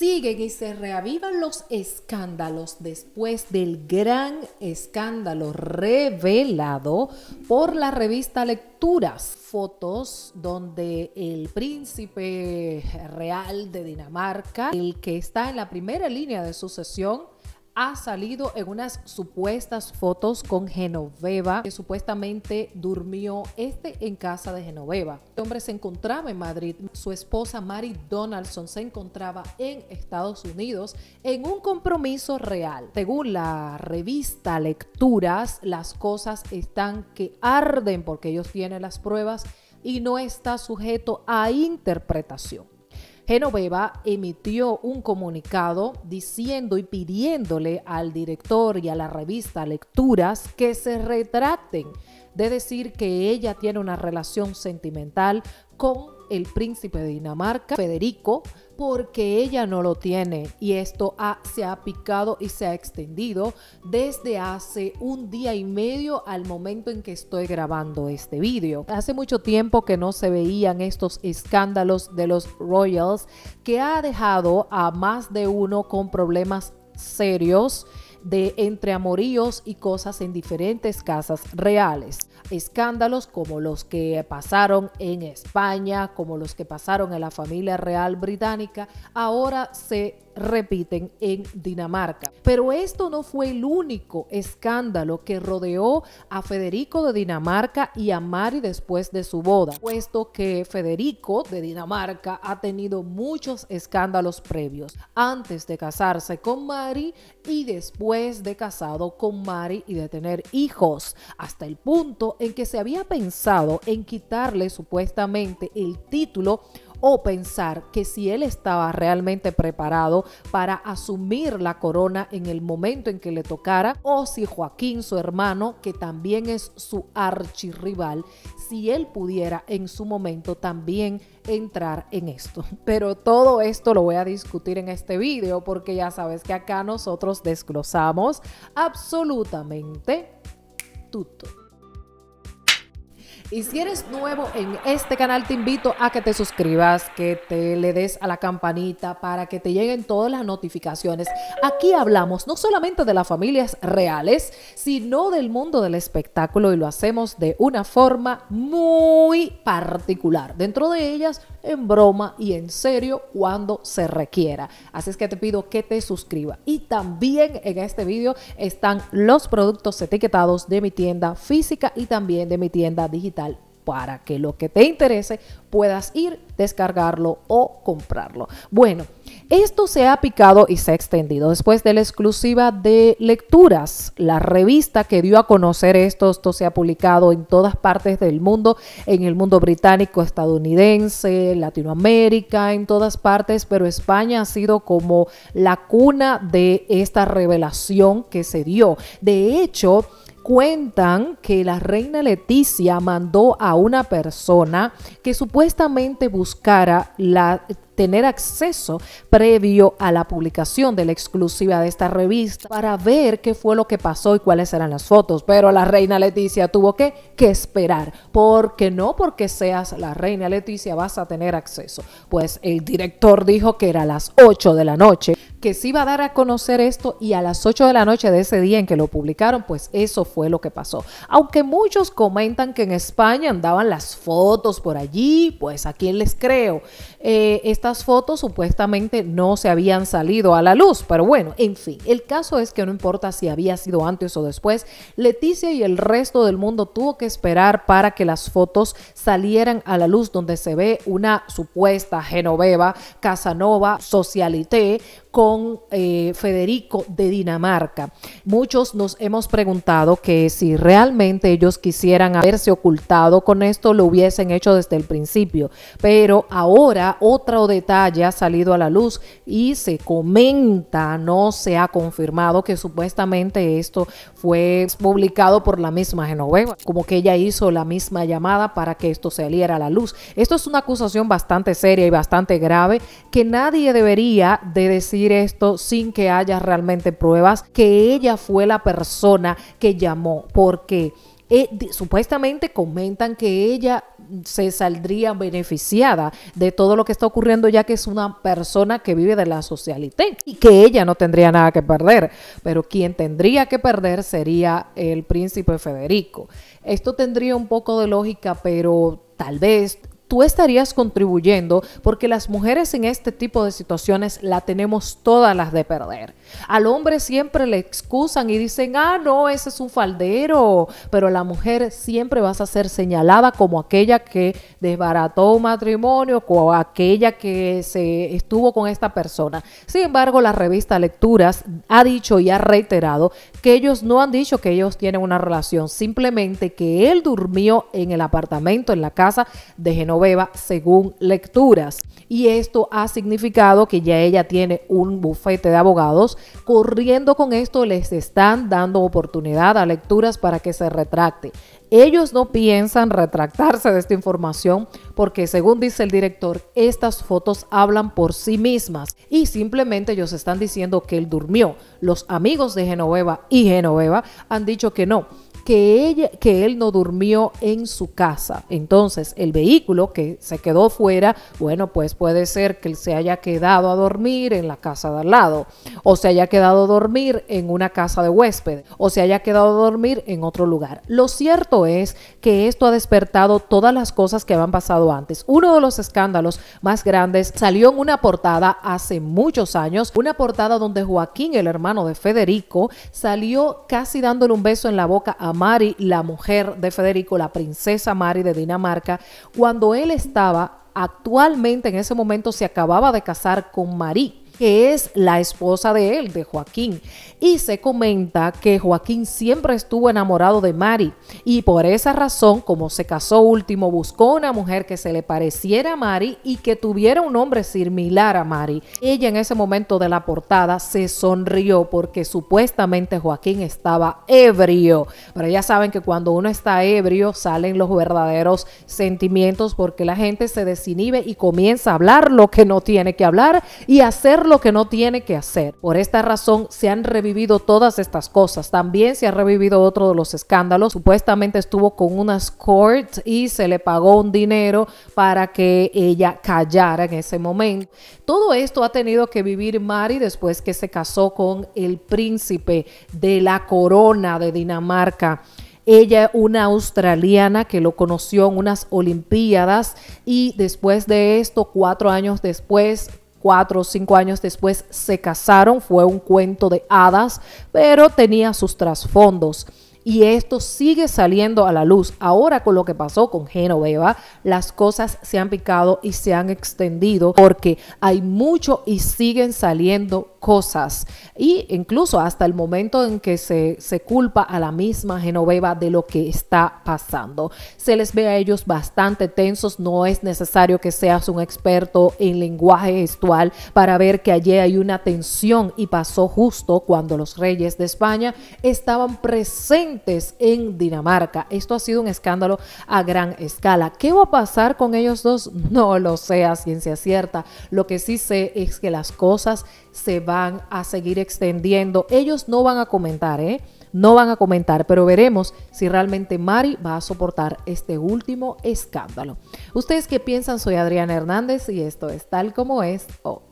Siguen y se reavivan los escándalos después del gran escándalo revelado por la revista Lecturas. Fotos donde el príncipe real de Dinamarca, el que está en la primera línea de sucesión, ha salido en unas supuestas fotos con Genoveva, que supuestamente durmió este en casa de Genoveva. El hombre se encontraba en Madrid, su esposa Mary Donaldson se encontraba en Estados Unidos en un compromiso real. Según la revista Lecturas, las cosas están que arden porque ellos tienen las pruebas y no está sujeto a interpretación. Genoveva emitió un comunicado diciendo y pidiéndole al director y a la revista Lecturas que se retracten de decir que ella tiene una relación sentimental con el príncipe de Dinamarca, Federico, porque ella no lo tiene y esto se ha picado y se ha extendido desde hace un día y medio al momento en que estoy grabando este vídeo. Hace mucho tiempo que no se veían estos escándalos de los Royals que ha dejado a más de uno con problemas serios de entre amoríos y cosas en diferentes casas reales. Escándalos como los que pasaron en España, como los que pasaron en la familia real británica, ahora se repiten en Dinamarca. Pero esto no fue el único escándalo que rodeó a Federico de Dinamarca y a Mari después de su boda, puesto que Federico de Dinamarca ha tenido muchos escándalos previos, antes de casarse con Mari y después de casado con Mari y de tener hijos, hasta el punto en que se había pensado en quitarle supuestamente el título o pensar que si él estaba realmente preparado para asumir la corona en el momento en que le tocara, o si Joaquín, su hermano, que también es su archirrival, si él pudiera en su momento también entrar en esto. Pero todo esto lo voy a discutir en este video porque ya sabes que acá nosotros desglosamos absolutamente todo. Y si eres nuevo en este canal, te invito a que te suscribas, que te le des a la campanita para que te lleguen todas las notificaciones. Aquí hablamos no solamente de las familias reales, sino del mundo del espectáculo y lo hacemos de una forma muy particular. Dentro de ellas, en broma y en serio cuando se requiera. Así es que te pido que te suscribas. Y también en este vídeo están los productos etiquetados de mi tienda física y también de mi tienda digital para que lo que te interese puedas ir, descargarlo o comprarlo. Bueno, esto se ha picado y se ha extendido después de la exclusiva de lecturas, la revista que dio a conocer esto, esto se ha publicado en todas partes del mundo, en el mundo británico, estadounidense, Latinoamérica, en todas partes, pero España ha sido como la cuna de esta revelación que se dio. De hecho, cuentan que la reina Leticia mandó a una persona que supuestamente buscara la tener acceso previo a la publicación de la exclusiva de esta revista para ver qué fue lo que pasó y cuáles eran las fotos. Pero la reina Leticia tuvo que, que esperar, porque no porque seas la reina Leticia vas a tener acceso. Pues el director dijo que era a las 8 de la noche, que se iba a dar a conocer esto y a las 8 de la noche de ese día en que lo publicaron, pues eso fue lo que pasó. Aunque muchos comentan que en España andaban las fotos por allí, pues a quién les creo. Eh, esta fotos supuestamente no se habían salido a la luz, pero bueno, en fin, el caso es que no importa si había sido antes o después, Leticia y el resto del mundo tuvo que esperar para que las fotos salieran a la luz donde se ve una supuesta Genoveva, Casanova, Socialité, con eh, Federico de Dinamarca. Muchos nos hemos preguntado que si realmente ellos quisieran haberse ocultado con esto, lo hubiesen hecho desde el principio. Pero ahora otro detalle ha salido a la luz y se comenta, no se ha confirmado que supuestamente esto fue publicado por la misma Genoveva, como que ella hizo la misma llamada para que esto saliera a la luz. Esto es una acusación bastante seria y bastante grave que nadie debería de decir esto sin que haya realmente pruebas que ella fue la persona que llamó, porque eh, supuestamente comentan que ella se saldría beneficiada de todo lo que está ocurriendo ya que es una persona que vive de la socialité y que ella no tendría nada que perder, pero quien tendría que perder sería el príncipe Federico. Esto tendría un poco de lógica, pero tal vez tú estarías contribuyendo porque las mujeres en este tipo de situaciones la tenemos todas las de perder. Al hombre siempre le excusan y dicen, ah, no, ese es un faldero, pero la mujer siempre vas a ser señalada como aquella que desbarató un matrimonio, como aquella que se estuvo con esta persona. Sin embargo, la revista Lecturas ha dicho y ha reiterado que ellos no han dicho que ellos tienen una relación, simplemente que él durmió en el apartamento, en la casa de Según lecturas. Y esto ha significado que ya ella tiene un bufete de abogados. Corriendo con esto les están dando oportunidad a lecturas para que se retracte. Ellos no piensan retractarse de esta información porque según dice el director, estas fotos hablan por sí mismas y simplemente ellos están diciendo que él durmió. Los amigos de Genoveva y Genoveva han dicho que no que, ella, que él no durmió en su casa. Entonces, el vehículo que se quedó fuera, bueno, pues puede ser que él se haya quedado a dormir en la casa de al lado, o se haya quedado a dormir en una casa de huésped, o se haya quedado a dormir en otro lugar. Lo cierto es que esto ha despertado todas las cosas que habían pasado antes. Uno de los escándalos más grandes salió en una portada hace muchos años, una portada donde Joaquín, el hermano de Federico, salió casi dándole un beso en la boca a Mari, la mujer de Federico, la princesa Mari de Dinamarca, cuando él estaba actualmente en ese momento se acababa de casar con Marie que es la esposa de él, de Joaquín. Y se comenta que Joaquín siempre estuvo enamorado de Mari y por esa razón, como se casó último, buscó una mujer que se le pareciera a Mari y que tuviera un nombre similar a Mari. Ella en ese momento de la portada se sonrió porque supuestamente Joaquín estaba ebrio. Pero ya saben que cuando uno está ebrio salen los verdaderos sentimientos porque la gente se desinhibe y comienza a hablar lo que no tiene que hablar y hacer lo que no tiene que hacer. Por esta razón se han revivido todas estas cosas. También se ha revivido otro de los escándalos. Supuestamente estuvo con unas courts y se le pagó un dinero para que ella callara en ese momento. Todo esto ha tenido que vivir Mari después que se casó con el príncipe de la corona de Dinamarca. Ella, una australiana que lo conoció en unas Olimpiadas y después de esto, cuatro años después, cuatro o cinco años después se casaron, fue un cuento de hadas, pero tenía sus trasfondos. Y esto sigue saliendo a la luz. Ahora con lo que pasó con Genoveva, las cosas se han picado y se han extendido porque hay mucho y siguen saliendo cosas. Y incluso hasta el momento en que se, se culpa a la misma Genoveva de lo que está pasando. Se les ve a ellos bastante tensos. No es necesario que seas un experto en lenguaje gestual para ver que allí hay una tensión y pasó justo cuando los reyes de España estaban presentes en Dinamarca. Esto ha sido un escándalo a gran escala. ¿Qué va a pasar con ellos dos? No lo sé a ciencia cierta. Lo que sí sé es que las cosas se van a seguir extendiendo. Ellos no van a comentar, ¿eh? No van a comentar, pero veremos si realmente Mari va a soportar este último escándalo. ¿Ustedes qué piensan? Soy Adriana Hernández y esto es tal como es hoy.